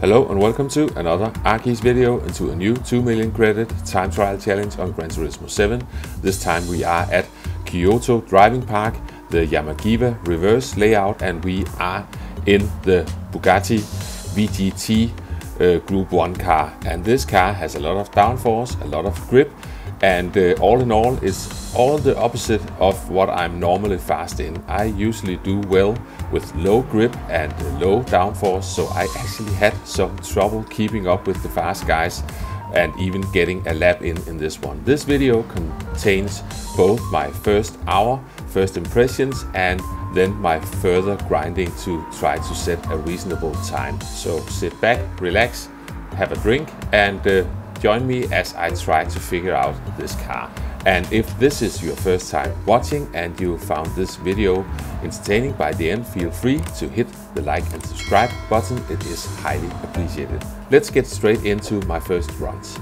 Hello and welcome to another Arkeys video into a new 2 million credit time trial challenge on Gran Turismo 7. This time we are at Kyoto Driving Park, the Yamagiwa reverse layout and we are in the Bugatti VGT uh, Group 1 car. And this car has a lot of downforce, a lot of grip and uh, all in all it's all the opposite of what I'm normally fast in. I usually do well with low grip and low downforce so I actually had some trouble keeping up with the fast guys and even getting a lap in in this one. This video contains both my first hour, first impressions and then my further grinding to try to set a reasonable time. So sit back, relax, have a drink and uh, Join me as I try to figure out this car. And if this is your first time watching and you found this video entertaining by the end, feel free to hit the like and subscribe button. It is highly appreciated. Let's get straight into my first runs.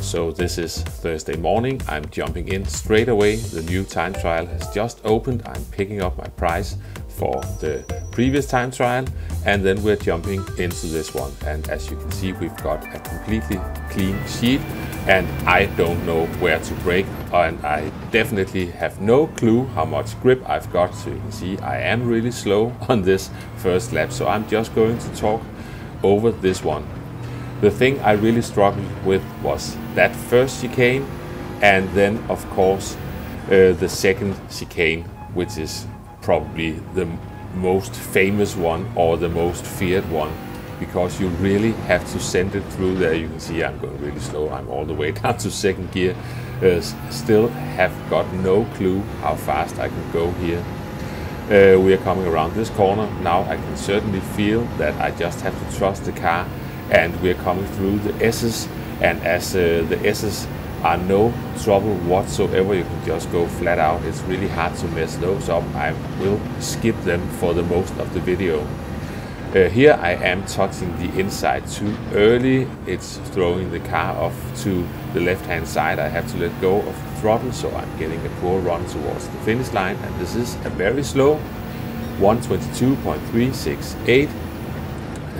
So this is Thursday morning. I'm jumping in straight away. The new time trial has just opened. I'm picking up my prize for the previous time trial and then we're jumping into this one and as you can see we've got a completely clean sheet and I don't know where to break and I definitely have no clue how much grip I've got so you can see I am really slow on this first lap so I'm just going to talk over this one. The thing I really struggled with was that first chicane and then of course uh, the second chicane which is probably the most famous one or the most feared one because you really have to send it through there. You can see I'm going really slow. I'm all the way down to second gear. Uh, still have got no clue how fast I can go here. Uh, we are coming around this corner. Now I can certainly feel that I just have to trust the car and we're coming through the S's and as uh, the S's are no trouble whatsoever. You can just go flat out. It's really hard to mess those up. I will skip them for the most of the video. Uh, here I am touching the inside too early. It's throwing the car off to the left hand side. I have to let go of the throttle so I'm getting a poor run towards the finish line and this is a very slow 122.368 uh,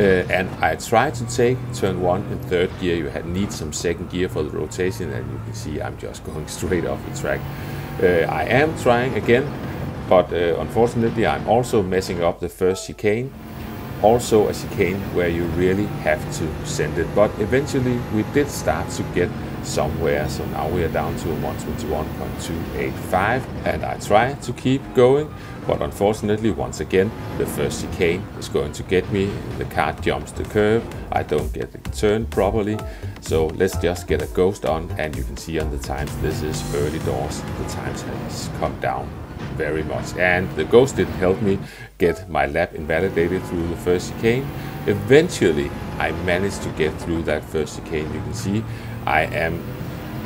and I tried to take turn one in third gear. You had need some second gear for the rotation, and you can see I'm just going straight off the track. Uh, I am trying again, but uh, unfortunately I'm also messing up the first chicane. Also a chicane where you really have to send it, but eventually we did start to get somewhere. So now we are down to a 121.285 and I try to keep going. But unfortunately, once again, the first chicane is going to get me. The car jumps the curve. I don't get the turn properly. So let's just get a ghost on and you can see on the times, this is early doors. The times has come down very much. And the ghost didn't help me get my lap invalidated through the first chicane. Eventually, I managed to get through that first chicane. You can see I am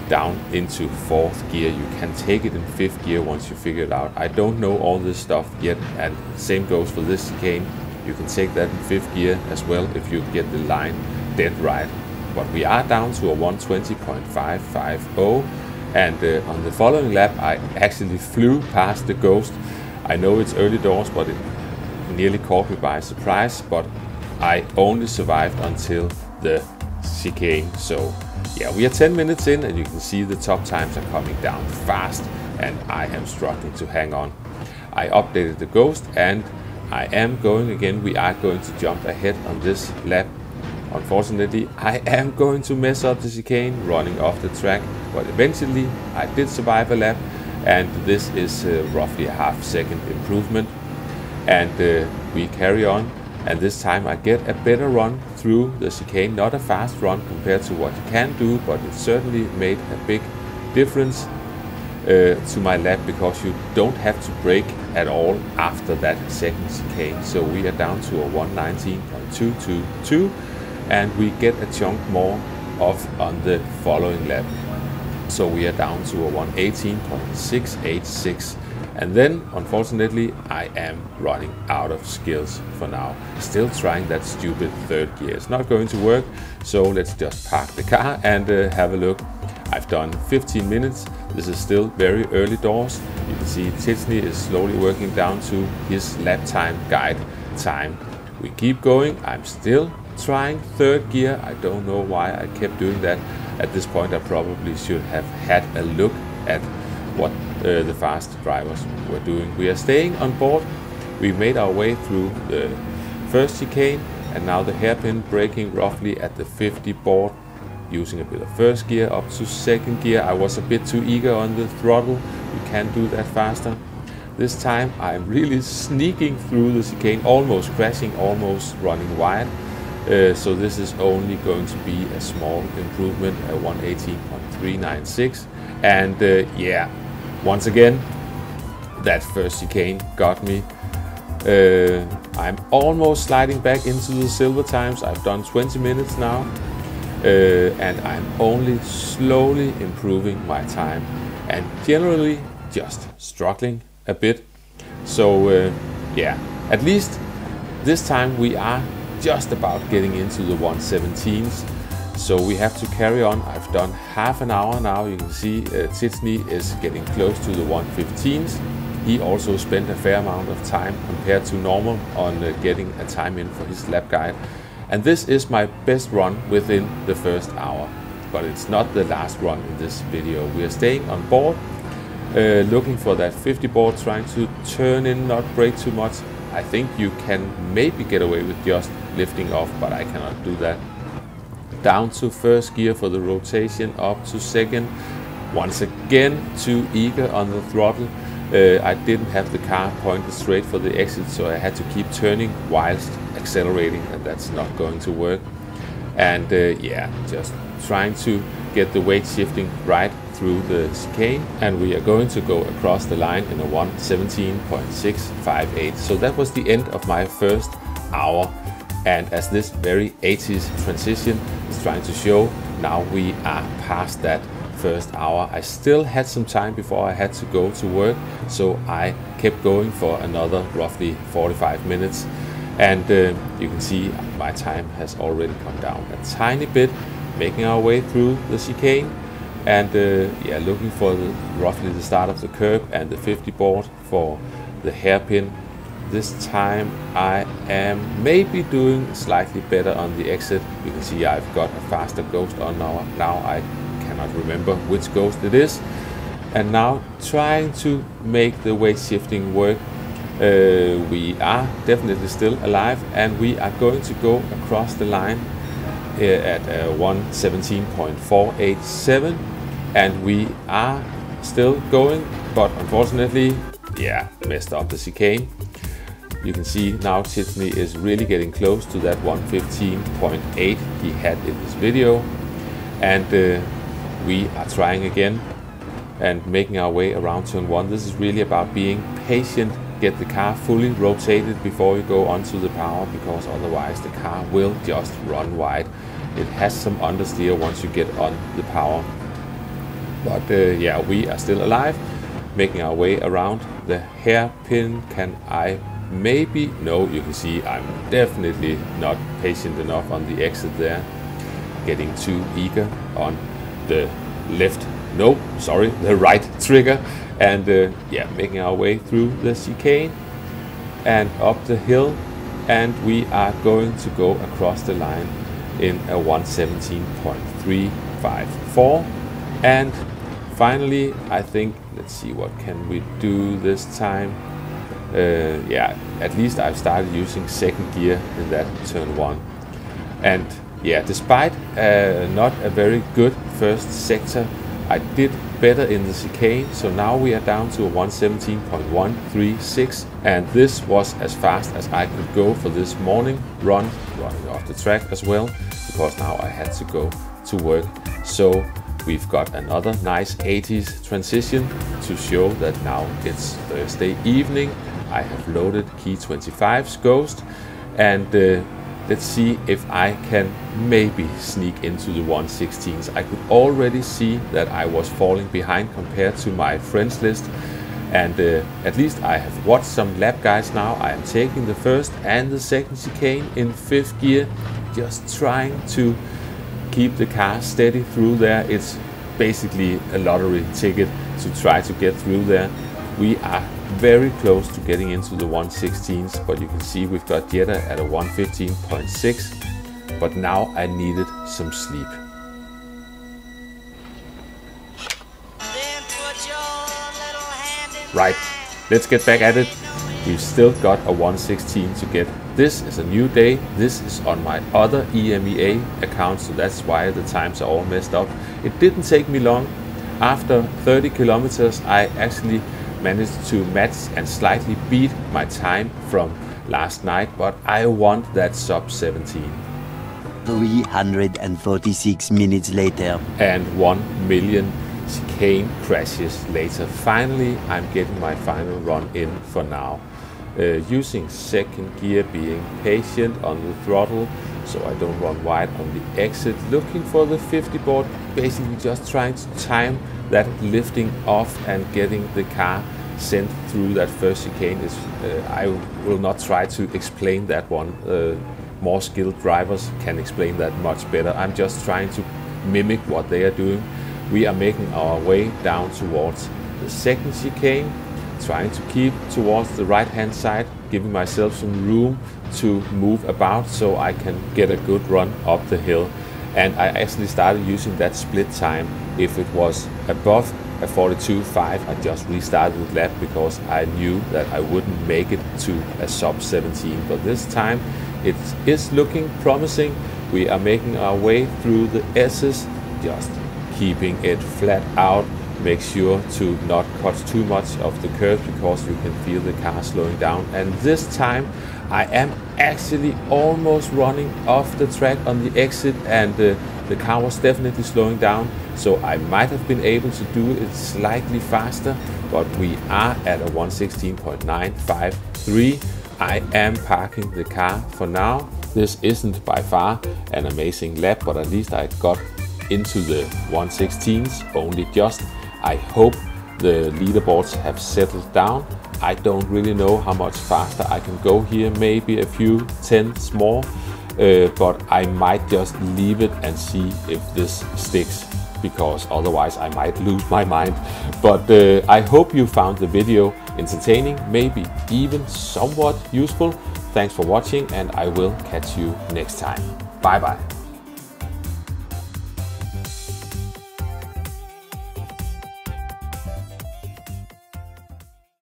down into fourth gear. You can take it in fifth gear once you figure it out. I don't know all this stuff yet, and same goes for this chicane. You can take that in fifth gear as well if you get the line dead right. But we are down to a 120.550 and uh, on the following lap I actually flew past the Ghost. I know it's early doors but it nearly caught me by surprise but I only survived until the chicane so yeah, we are 10 minutes in and you can see the top times are coming down fast and I am struggling to hang on. I updated the Ghost and I am going again. We are going to jump ahead on this lap. Unfortunately, I am going to mess up the chicane running off the track, but eventually I did survive a lap and this is uh, roughly a half second improvement. And uh, we carry on and this time I get a better run through the chicane, not a fast run compared to what you can do, but it certainly made a big difference uh, to my lap because you don't have to brake at all after that second chicane. So we are down to a 119.222 and we get a chunk more off on the following lap. So we are down to a 118.686 and then, unfortunately, I am running out of skills for now. Still trying that stupid third gear. It's not going to work, so let's just park the car and uh, have a look. I've done 15 minutes. This is still very early doors. You can see Tidgney is slowly working down to his lap time guide time. We keep going. I'm still trying third gear. I don't know why I kept doing that. At this point I probably should have had a look at what uh, the fast drivers were doing. We are staying on board. We made our way through the first chicane and now the hairpin braking roughly at the 50 board using a bit of first gear up to second gear. I was a bit too eager on the throttle. You can do that faster. This time I'm really sneaking through the chicane, almost crashing, almost running wide. Uh, so this is only going to be a small improvement at 118.396. And uh, yeah, once again, that first chicane got me. Uh, I'm almost sliding back into the silver times. I've done 20 minutes now. Uh, and I'm only slowly improving my time and generally just struggling a bit. So uh, yeah, at least this time we are just about getting into the 117s. So we have to carry on. I've done half an hour now. You can see uh, Tidgney is getting close to the 115s. He also spent a fair amount of time compared to normal on uh, getting a time in for his lap guide. And this is my best run within the first hour. But it's not the last run in this video. We are staying on board uh, looking for that 50 board, trying to turn in, not break too much. I think you can maybe get away with just lifting off, but I cannot do that. Down to first gear for the rotation, up to second. Once again, too eager on the throttle. Uh, I didn't have the car pointed straight for the exit, so I had to keep turning whilst accelerating, and that's not going to work. And uh, yeah, just trying to get the weight shifting right through the chicane and we are going to go across the line in a 117.658. So that was the end of my first hour and as this very 80s transition is trying to show, now we are past that first hour. I still had some time before I had to go to work, so I kept going for another roughly 45 minutes. And uh, you can see my time has already come down a tiny bit, making our way through the chicane and uh, yeah, looking for the, roughly the start of the curb and the 50 board for the hairpin. This time I am maybe doing slightly better on the exit. You can see I've got a faster ghost on now. Now I cannot remember which ghost it is. And now trying to make the weight shifting work. Uh, we are definitely still alive and we are going to go across the line at uh, 117.487 and we are still going but unfortunately yeah messed up the chicane. You can see now Tidgney is really getting close to that 115.8 he had in his video. And uh, we are trying again and making our way around turn one. This is really about being patient get the car fully rotated before you go onto the power because otherwise the car will just run wide it has some understeer once you get on the power but uh, yeah, we are still alive, making our way around the hairpin. Can I maybe? No, you can see I'm definitely not patient enough on the exit there. Getting too eager on the left, no, sorry, the right trigger. And uh, yeah, making our way through the chicane and up the hill. And we are going to go across the line in a 117.354 and finally, I think, let's see, what can we do this time? Uh, yeah, at least I've started using second gear in that turn one. And yeah, despite uh, not a very good first sector, I did better in the chicane. So now we are down to a 117.136. And this was as fast as I could go for this morning run, running off the track as well, because now I had to go to work. So We've got another nice 80s transition to show that now it's Thursday evening. I have loaded Key 25's Ghost and uh, let's see if I can maybe sneak into the 116s. I could already see that I was falling behind compared to my friends list and uh, at least I have watched some lap guys now. I am taking the first and the second chicane in fifth gear, just trying to keep the car steady through there. It's basically a lottery ticket to try to get through there. We are very close to getting into the 116s, but you can see we've got Jetta at a 115.6 but now I needed some sleep. Right, let's get back at it. We've still got a 116 to get. This is a new day. This is on my other EMEA account, so that's why the times are all messed up. It didn't take me long. After 30 kilometers, I actually managed to match and slightly beat my time from last night, but I want that sub 17. 346 minutes later. And 1 million chicane crashes later. Finally, I'm getting my final run in for now. Uh, using second gear, being patient on the throttle so I don't run wide on the exit. Looking for the 50 board, basically just trying to time that lifting off and getting the car sent through that first chicane. Is, uh, I will not try to explain that one. Uh, more skilled drivers can explain that much better. I'm just trying to mimic what they are doing we are making our way down towards the second chicane, trying to keep towards the right hand side, giving myself some room to move about so I can get a good run up the hill. And I actually started using that split time. If it was above a 42.5, I just restarted with lap because I knew that I wouldn't make it to a sub 17. But this time it is looking promising. We are making our way through the S's just keeping it flat out. Make sure to not cut too much of the curve because you can feel the car slowing down. And this time I am actually almost running off the track on the exit and uh, the car was definitely slowing down. So I might have been able to do it slightly faster, but we are at a 116.953. I am parking the car for now. This isn't by far an amazing lap, but at least I got into the 116s only just. I hope the leaderboards have settled down. I don't really know how much faster I can go here, maybe a few tenths more, uh, but I might just leave it and see if this sticks because otherwise I might lose my mind. But uh, I hope you found the video entertaining, maybe even somewhat useful. Thanks for watching and I will catch you next time. Bye bye.